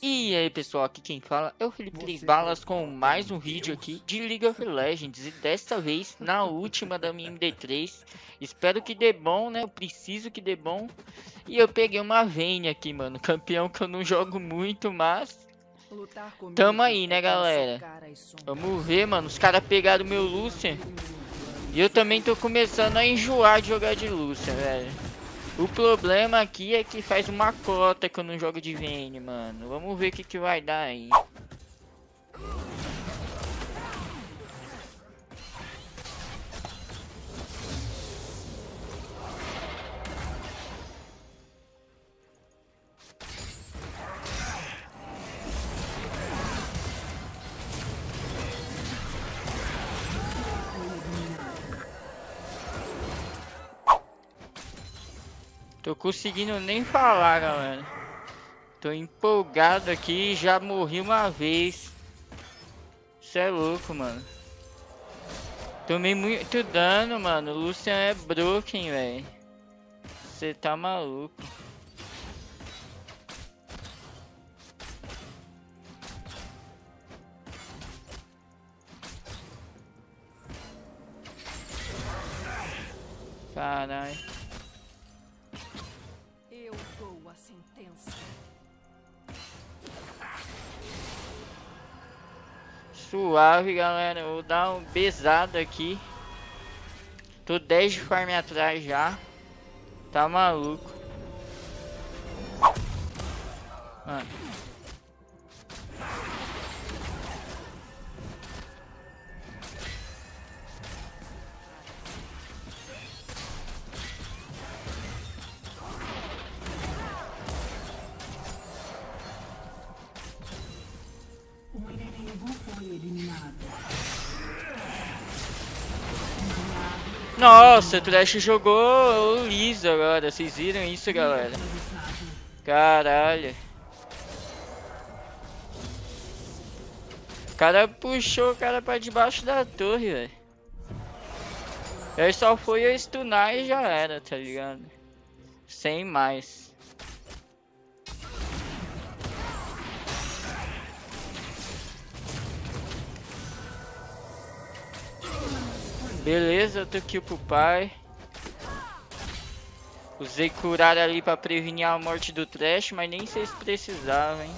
E aí pessoal, aqui quem fala é o Felipe Três Balas com mais um vídeo aqui de League of Legends. E dessa vez, na última da minha MD3 Espero que dê bom, né? Eu preciso que dê bom. E eu peguei uma Vayne aqui, mano. Campeão que eu não jogo muito, mas... Tamo aí, né, galera? Vamos ver, mano. Os caras pegaram meu Lucian E eu também tô começando a enjoar de jogar de Lucian, velho o problema aqui é que faz uma cota que eu não jogo de Vayne, mano. Vamos ver o que, que vai dar aí. Conseguindo nem falar, galera. Tô empolgado aqui, já morri uma vez. Isso é louco, mano. Tomei muito dano, mano. O Lucian é broken, velho. Você tá maluco. Caralho. Suave, galera. Vou dar um besado aqui. Tô 10 de farm atrás já. Tá maluco. Mano. Nossa, o Trash jogou liso agora. Vocês viram isso, galera? Caralho. O cara puxou o cara pra debaixo da torre, velho. Aí só foi eu stunar e já era, tá ligado? Sem mais. Beleza, eu tô aqui pro pai. Usei curar ali pra prevenir a morte do Trash, mas nem sei se precisava, hein.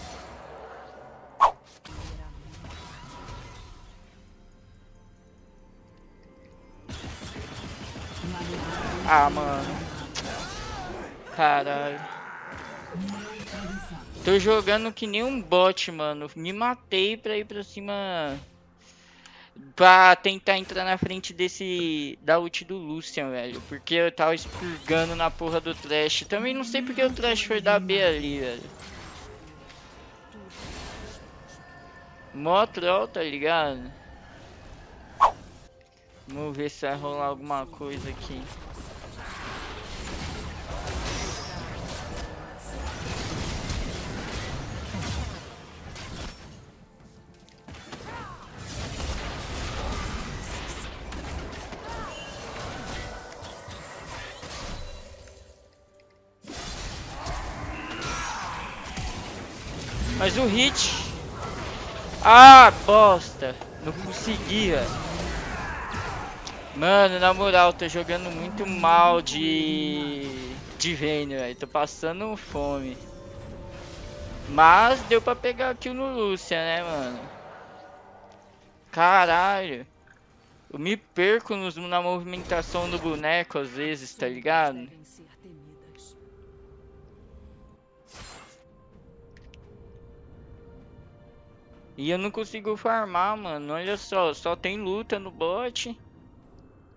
Ah, mano. Caralho. Tô jogando que nem um bot, mano. Me matei pra ir pra cima pra tentar entrar na frente desse da ult do Lucian, velho. Porque eu tava expurgando na porra do Trash. Também não sei porque o Trash foi da B ali, velho. Mó troll, tá ligado? Vamos ver se vai rolar alguma coisa aqui. Mas o hit... Ah, bosta. Não conseguia. Mano, na moral, tô jogando muito mal de... De Vayne, velho. Tô passando fome. Mas deu pra pegar kill no Lúcia, né, mano? Caralho. Eu me perco nos, na movimentação do boneco às vezes, tá ligado? E eu não consigo farmar, mano. Olha só, só tem luta no bot.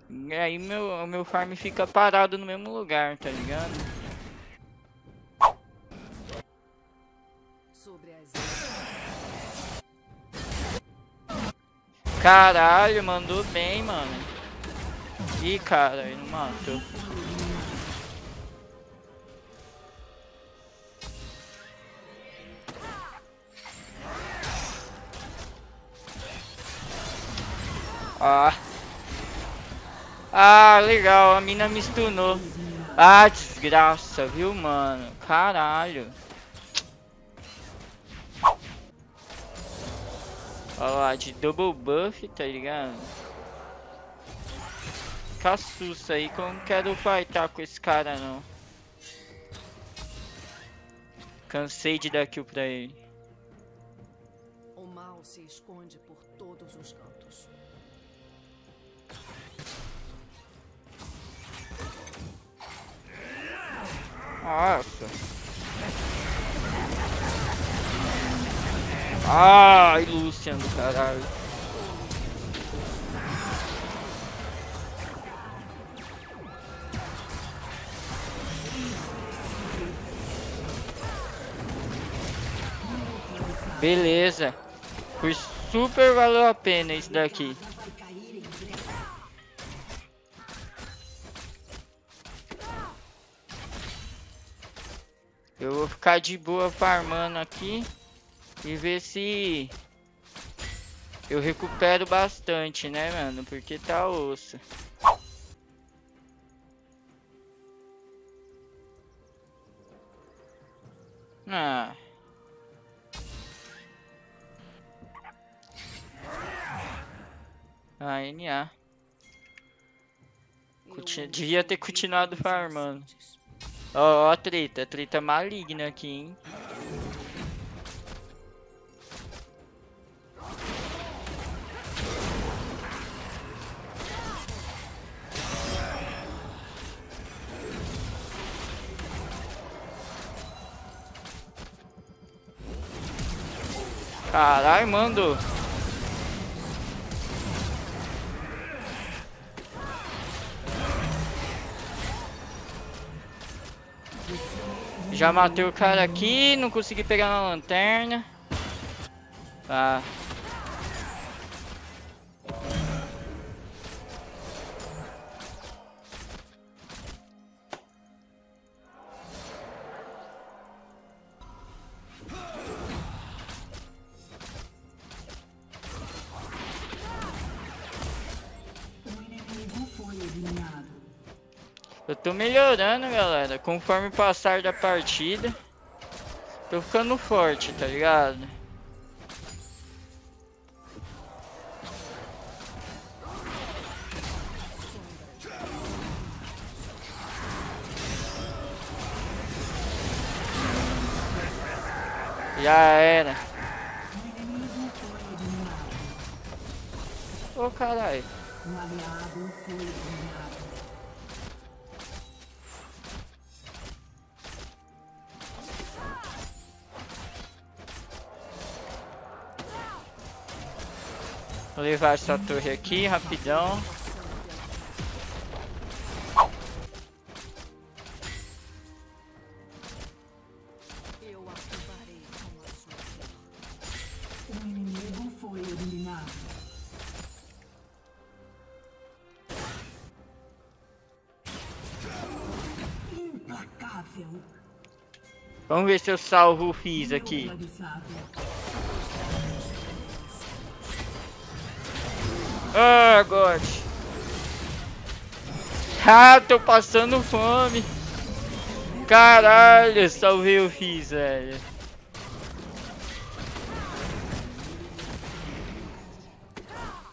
E aí meu, meu farm fica parado no mesmo lugar, tá ligado? Caralho, mandou bem, mano. Ih, cara, ele não matou. Ah. Ah, legal, a mina me stunou. Ah, desgraça, viu, mano? Caralho. Olha lá, de double buff, tá ligado? Caçuça aí, não quero fightar com esse cara não. Cansei de dar kill pra ele. O mal se esconde por todos os cantos. Nossa. Ai, Lucian do caralho. Beleza. Foi super valeu a pena isso daqui. Ficar de boa farmando aqui e ver se eu recupero bastante, né, mano? Porque tá osso. Ah. A NA. Conti devia ter continuado farmando. Ó, ó a treta, treta maligna aqui, hein? Caralho, mando. Já matei o cara aqui, não consegui pegar na lanterna. Tá. Tô melhorando, galera. Conforme passar da partida. Tô ficando forte, tá ligado? Já era. Ô oh, caralho. Um aliado foi eliminado. Vou levar essa torre aqui rapidão. Vamos ver se eu salvo o Fizz aqui. Ah, God. Ah, tô passando fome. Caralho, salvei o Fizz, velho.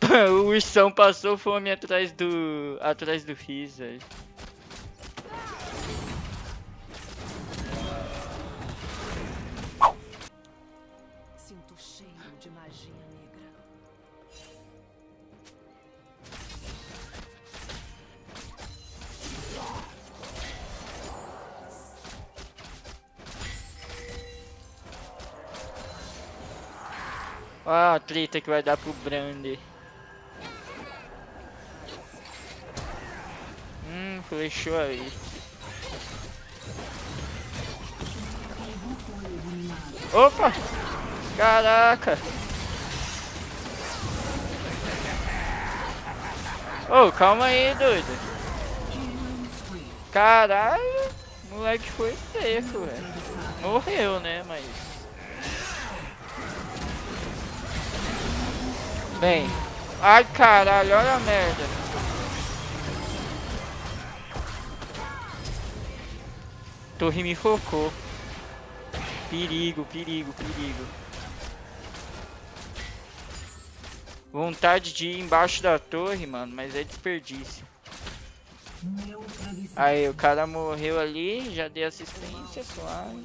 o ursão passou fome atrás do... atrás do Fizz, velho. Olha a treta que vai dar pro Brandy. Hum, flechou aí. Opa! Caraca! Oh, calma aí, doido. Caralho, o moleque foi seco, velho. Morreu, né, mas... Bem. Ai, caralho, olha a merda. Torre me focou. Perigo, perigo, perigo. Vontade de ir embaixo da torre, mano, mas é desperdício. Aí, o cara morreu ali, já dei assistência, suave.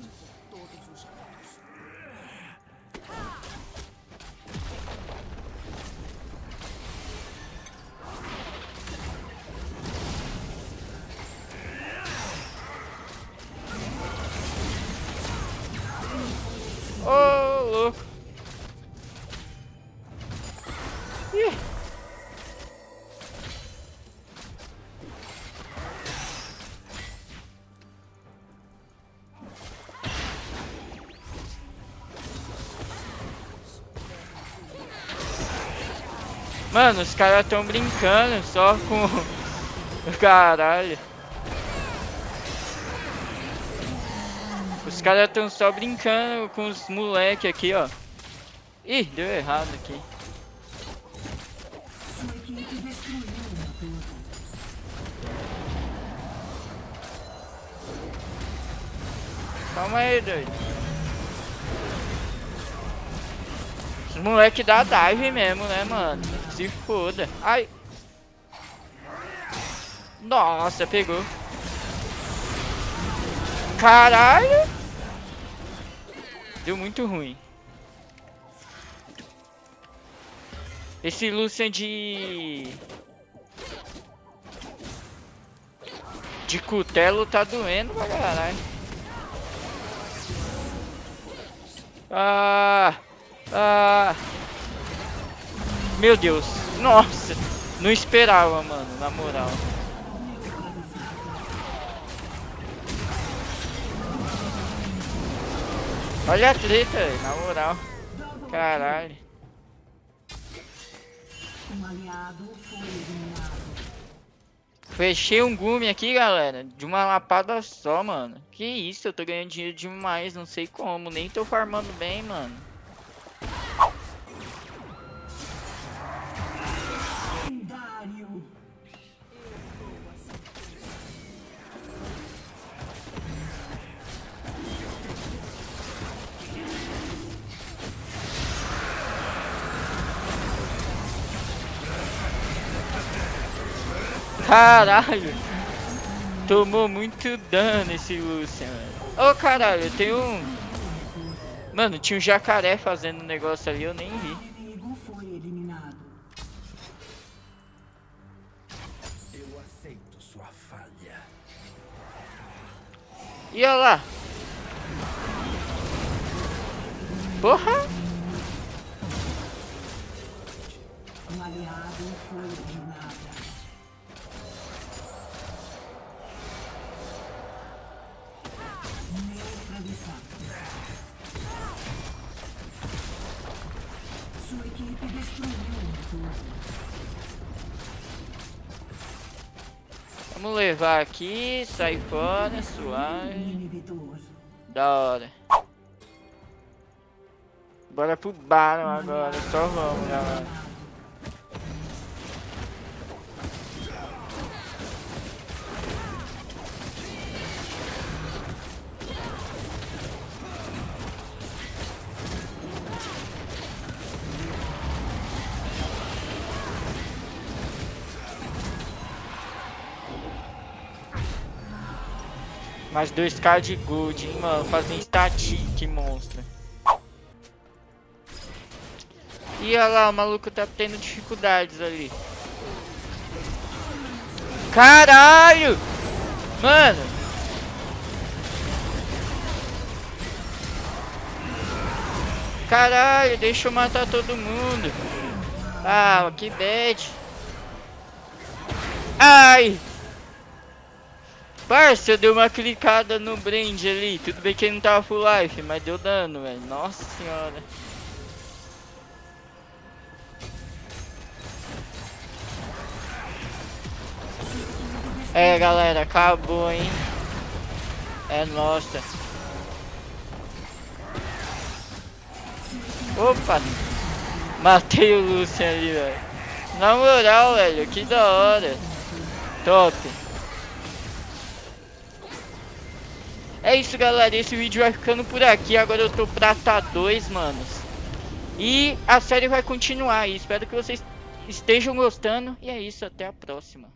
Mano, os caras tão brincando só com... Caralho. Os caras tão só brincando com os moleque aqui, ó. Ih, deu errado aqui. Calma aí, doido. Os moleque dá dive mesmo, né, mano? Se foda. Ai. Nossa, pegou. Caralho. Deu muito ruim. Esse Lucian de... De cutelo tá doendo pra caralho. Ah... Ah... Meu Deus. Nossa. Não esperava, mano, na moral. Olha a treta, na moral. Caralho. Fechei um gume aqui, galera. De uma lapada só, mano. Que isso, eu tô ganhando dinheiro demais. Não sei como. Nem tô farmando bem, mano. Caralho! Tomou muito dano esse Lucian, Ô oh, caralho, tenho um... Mano, tinha um jacaré fazendo um negócio ali, eu nem vi. Eu aceito sua falha. E olha lá. Porra! Um aliado foi Sua equipe destruiu Vamos levar aqui, sai fora, suave. Da hora. Bora pro Baron agora, só vamos, galera. Mais 2k de gold, hein, mano. Fazendo static, monstro. E olha lá, o maluco tá tendo dificuldades ali. Caralho! Mano! Caralho, deixa eu matar todo mundo. Ah, que bad. Ai! Parça, eu dei uma clicada no Brand ali. Tudo bem que ele não tava full life, mas deu dano, velho. Nossa senhora. É, galera, acabou, hein? É nossa. Opa! Matei o Lucian ali, velho. Na moral, velho, que da hora. Top. É isso, galera. Esse vídeo vai ficando por aqui. Agora eu tô prata 2, manos. E a série vai continuar. Espero que vocês estejam gostando. E é isso, até a próxima.